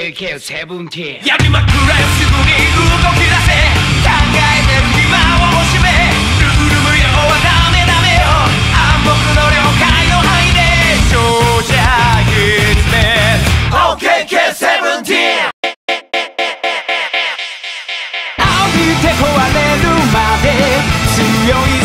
AK-17 やりまくらよすぐに動き出せ考えてる暇を惜しめルール無用はダメダメよ。暗黙の了解の範囲で。勝者つめ OKK-17 青びて壊れるまで強い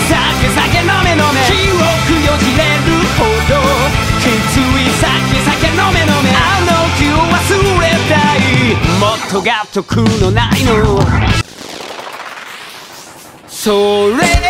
が得のないの。それ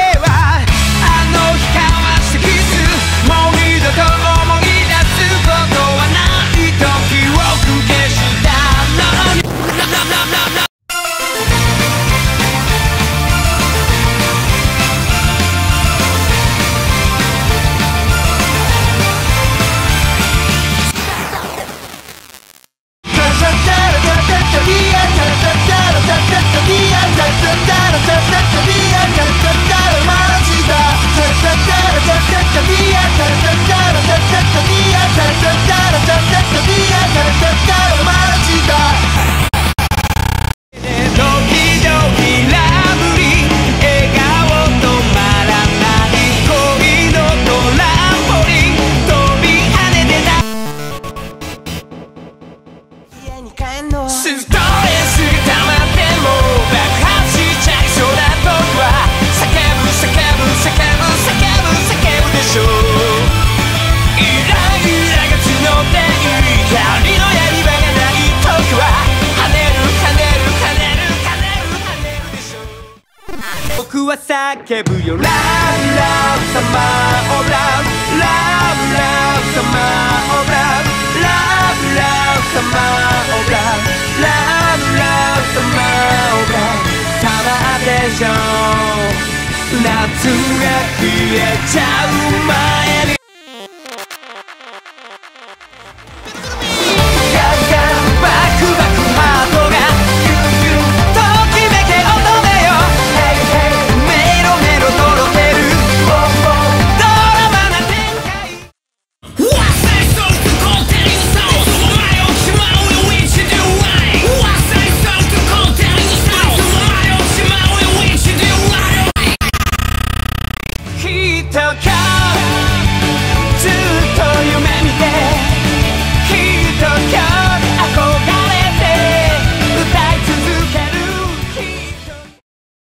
は叫ぶよ「ラブラブサマーオブラブ」「ラブラブサマーオブラブ」「ラブラブサマーオブラブ」「ラブラブサマーオブラブ」「サマーでしょ夏が消えちゃう前とかずっと夢見て